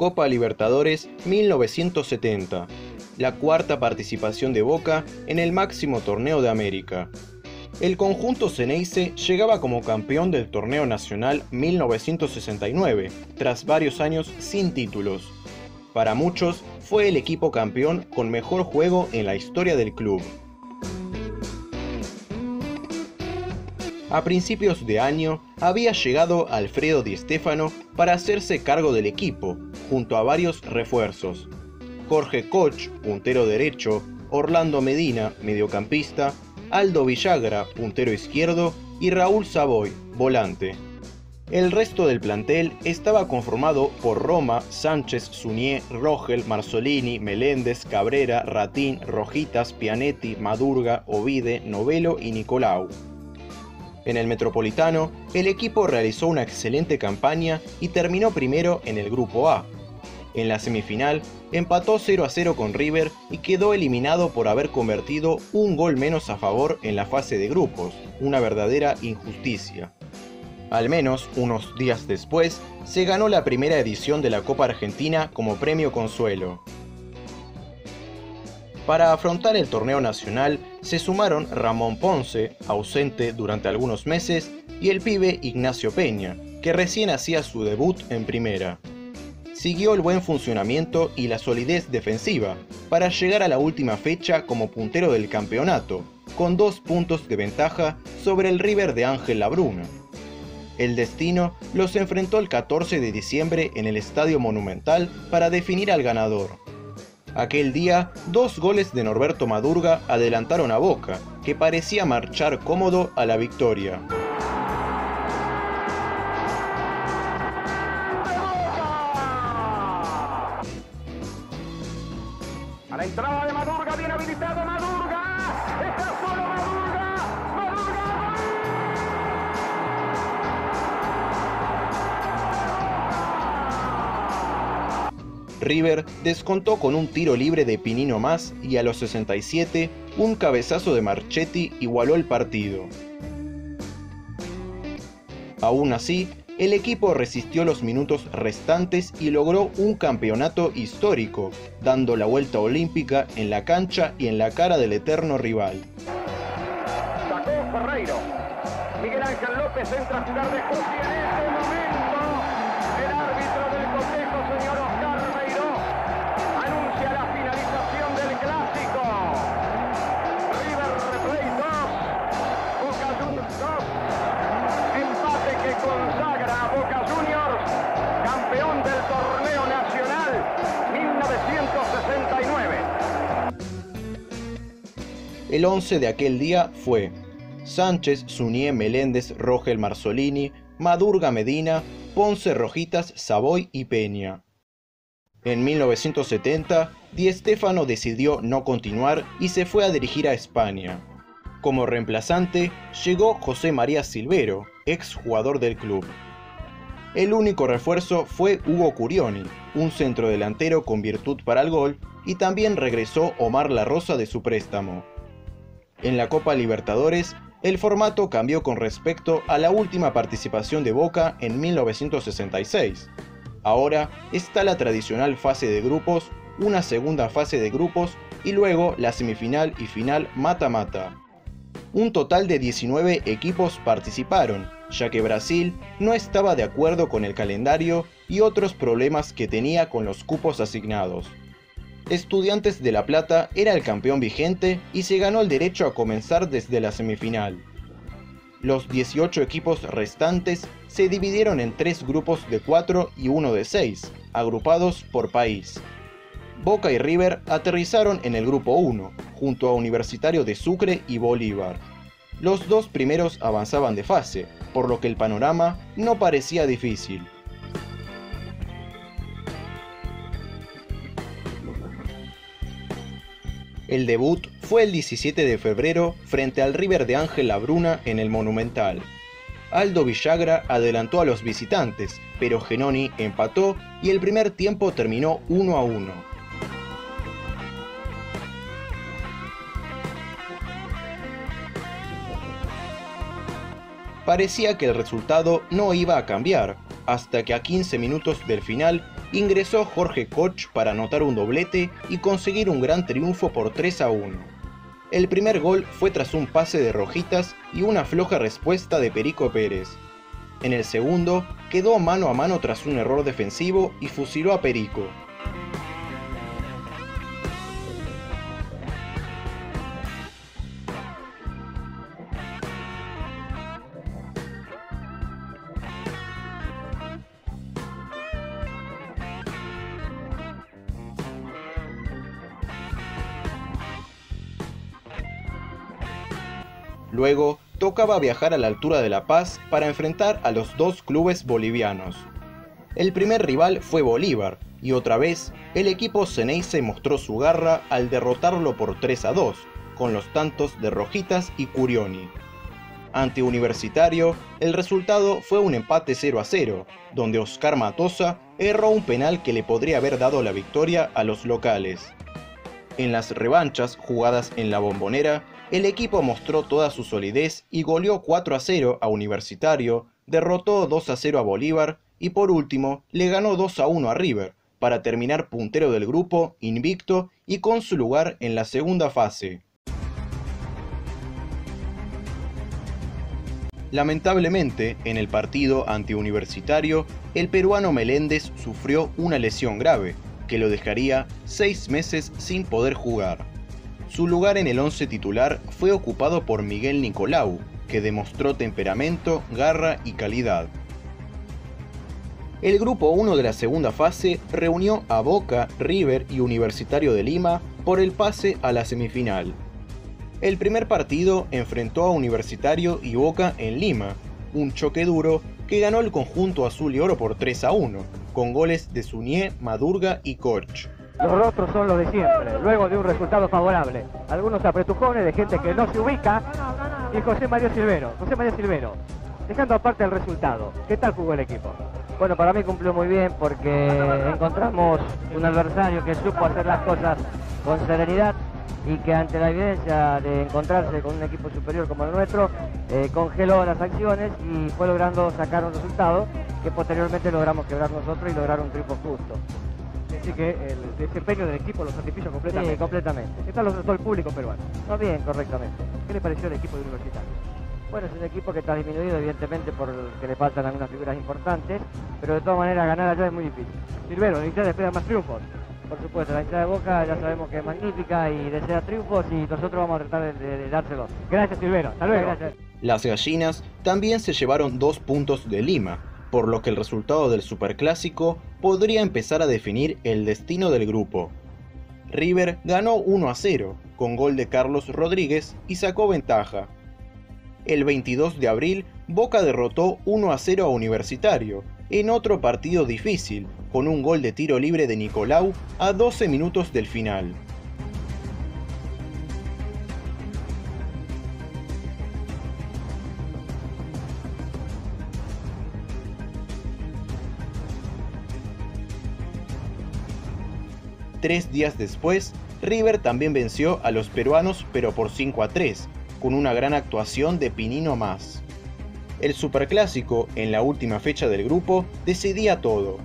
Copa Libertadores 1970, la cuarta participación de Boca en el máximo torneo de América. El conjunto Ceneice llegaba como campeón del torneo nacional 1969, tras varios años sin títulos. Para muchos, fue el equipo campeón con mejor juego en la historia del club. A principios de año había llegado Alfredo Di Stefano para hacerse cargo del equipo, junto a varios refuerzos. Jorge Koch, puntero derecho, Orlando Medina, mediocampista, Aldo Villagra, puntero izquierdo, y Raúl Savoy, volante. El resto del plantel estaba conformado por Roma, Sánchez, Suñé, Rogel, Marzolini, Meléndez, Cabrera, Ratín, Rojitas, Pianetti, Madurga, Ovide, Novelo y Nicolau. En el Metropolitano, el equipo realizó una excelente campaña y terminó primero en el Grupo A. En la semifinal, empató 0 a 0 con River y quedó eliminado por haber convertido un gol menos a favor en la fase de grupos, una verdadera injusticia. Al menos unos días después, se ganó la primera edición de la Copa Argentina como premio consuelo. Para afrontar el torneo nacional se sumaron Ramón Ponce, ausente durante algunos meses, y el pibe Ignacio Peña, que recién hacía su debut en primera. Siguió el buen funcionamiento y la solidez defensiva para llegar a la última fecha como puntero del campeonato, con dos puntos de ventaja sobre el River de Ángel Labruna. El destino los enfrentó el 14 de diciembre en el Estadio Monumental para definir al ganador. Aquel día, dos goles de Norberto Madurga adelantaron a Boca, que parecía marchar cómodo a la victoria. River descontó con un tiro libre de Pinino más y a los 67 un cabezazo de Marchetti igualó el partido. Aún así, el equipo resistió los minutos restantes y logró un campeonato histórico, dando la vuelta olímpica en la cancha y en la cara del eterno rival. Sacó Ferreiro. Miguel Ángel López entra a de. El 11 de aquel día fue Sánchez, Suñé, Meléndez, Rogel, Marzolini, Madurga, Medina, Ponce, Rojitas, Savoy y Peña. En 1970, Di Stéfano decidió no continuar y se fue a dirigir a España. Como reemplazante llegó José María Silvero, ex jugador del club. El único refuerzo fue Hugo Curioni, un centrodelantero con virtud para el gol, y también regresó Omar La Rosa de su préstamo. En la Copa Libertadores, el formato cambió con respecto a la última participación de Boca en 1966. Ahora está la tradicional fase de grupos, una segunda fase de grupos y luego la semifinal y final mata-mata. Un total de 19 equipos participaron, ya que Brasil no estaba de acuerdo con el calendario y otros problemas que tenía con los cupos asignados. Estudiantes de La Plata era el campeón vigente y se ganó el derecho a comenzar desde la semifinal. Los 18 equipos restantes se dividieron en tres grupos de 4 y uno de 6, agrupados por país. Boca y River aterrizaron en el grupo 1, junto a Universitario de Sucre y Bolívar. Los dos primeros avanzaban de fase, por lo que el panorama no parecía difícil. El debut fue el 17 de febrero frente al River de Ángel Labruna en el Monumental. Aldo Villagra adelantó a los visitantes, pero Genoni empató y el primer tiempo terminó 1 a 1. Parecía que el resultado no iba a cambiar, hasta que a 15 minutos del final, ingresó Jorge Koch para anotar un doblete y conseguir un gran triunfo por 3 a 1. El primer gol fue tras un pase de Rojitas y una floja respuesta de Perico Pérez. En el segundo, quedó mano a mano tras un error defensivo y fusiló a Perico. Luego, tocaba viajar a la altura de La Paz para enfrentar a los dos clubes bolivianos. El primer rival fue Bolívar, y otra vez, el equipo Ceneice mostró su garra al derrotarlo por 3 a 2, con los tantos de Rojitas y Curioni. Ante Universitario, el resultado fue un empate 0 a 0, donde Oscar Matosa erró un penal que le podría haber dado la victoria a los locales. En las revanchas jugadas en la bombonera, el equipo mostró toda su solidez y goleó 4 a 0 a Universitario, derrotó 2 a 0 a Bolívar y por último le ganó 2 a 1 a River, para terminar puntero del grupo, invicto y con su lugar en la segunda fase. Lamentablemente, en el partido antiuniversitario, el peruano Meléndez sufrió una lesión grave, que lo dejaría seis meses sin poder jugar. Su lugar en el once titular fue ocupado por Miguel Nicolau, que demostró temperamento, garra y calidad. El grupo 1 de la segunda fase reunió a Boca, River y Universitario de Lima por el pase a la semifinal. El primer partido enfrentó a Universitario y Boca en Lima, un choque duro que ganó el conjunto azul y oro por 3 a 1, con goles de Sunié, Madurga y Korch. Los rostros son los de siempre, luego de un resultado favorable. Algunos apretujones de gente que no se ubica y José María Silvero. José María Silvero, dejando aparte el resultado, ¿qué tal jugó el equipo? Bueno, para mí cumplió muy bien porque encontramos un adversario que supo hacer las cosas con serenidad y que ante la evidencia de encontrarse con un equipo superior como el nuestro, eh, congeló las acciones y fue logrando sacar un resultado que posteriormente logramos quebrar nosotros y lograr un triunfo justo. Así que el desempeño del equipo lo satisfizo completamente. Sí, completamente. ¿Qué tal lo trató el público peruano? Está bien, correctamente. ¿Qué le pareció el equipo de Universitario? Bueno, es un equipo que está disminuido evidentemente porque le faltan algunas figuras importantes, pero de todas maneras ganar allá es muy difícil. Silvero, la hinchada espera más triunfos. Por supuesto, la hinchada de Boca ya sabemos que es magnífica y desea triunfos y nosotros vamos a tratar de, de dárselos. Gracias Silvero, hasta luego. Gracias. Las gallinas también se llevaron dos puntos de Lima, por lo que el resultado del Superclásico podría empezar a definir el destino del grupo. River ganó 1 a 0 con gol de Carlos Rodríguez y sacó ventaja. El 22 de abril, Boca derrotó 1 a 0 a Universitario, en otro partido difícil, con un gol de tiro libre de Nicolau a 12 minutos del final. Tres días después, River también venció a los peruanos pero por 5 a 3, con una gran actuación de Pinino más. El Superclásico, en la última fecha del grupo, decidía todo.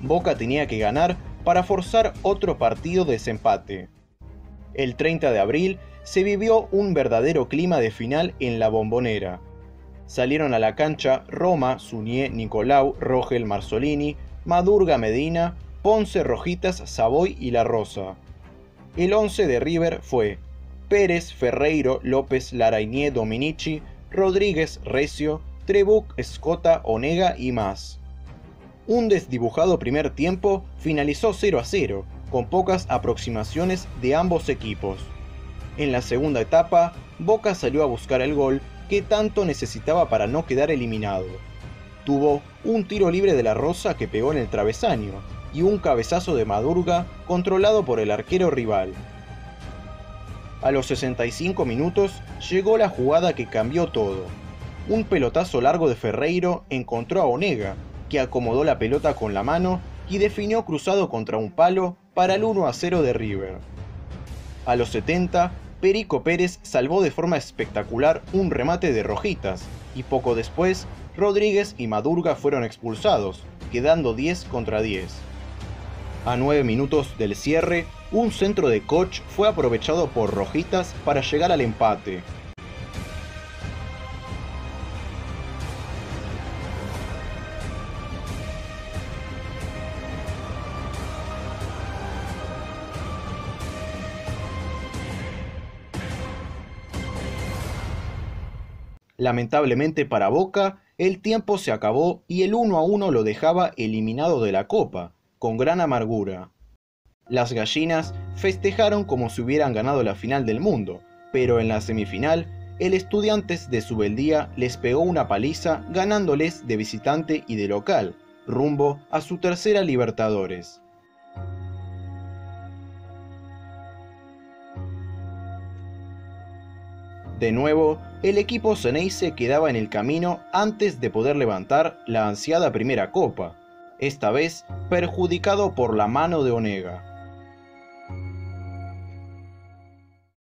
Boca tenía que ganar para forzar otro partido de desempate. El 30 de abril se vivió un verdadero clima de final en la bombonera. Salieron a la cancha Roma, Sunié, Nicolau, Rogel, Marzolini, Madurga, Medina, Ponce, Rojitas, Savoy y La Rosa. El 11 de River fue Pérez, Ferreiro, López, Larainé, Dominici, Rodríguez, Recio, Trebuc, Escota, Onega y más. Un desdibujado primer tiempo finalizó 0 a 0, con pocas aproximaciones de ambos equipos. En la segunda etapa, Boca salió a buscar el gol que tanto necesitaba para no quedar eliminado. Tuvo un tiro libre de la Rosa que pegó en el travesaño y un cabezazo de Madurga controlado por el arquero rival. A los 65 minutos llegó la jugada que cambió todo. Un pelotazo largo de Ferreiro encontró a Onega, que acomodó la pelota con la mano y definió cruzado contra un palo para el 1 a 0 de River. A los 70, Perico Pérez salvó de forma espectacular un remate de Rojitas, y poco después, Rodríguez y Madurga fueron expulsados, quedando 10 contra 10. A 9 minutos del cierre, un centro de Koch fue aprovechado por Rojitas para llegar al empate. Lamentablemente para Boca, el tiempo se acabó y el 1 a 1 lo dejaba eliminado de la Copa, con gran amargura. Las gallinas festejaron como si hubieran ganado la final del mundo, pero en la semifinal, el Estudiantes de Subeldía les pegó una paliza ganándoles de visitante y de local, rumbo a su tercera Libertadores. De nuevo, el equipo Ceneice quedaba en el camino antes de poder levantar la ansiada primera copa, esta vez perjudicado por la mano de Onega.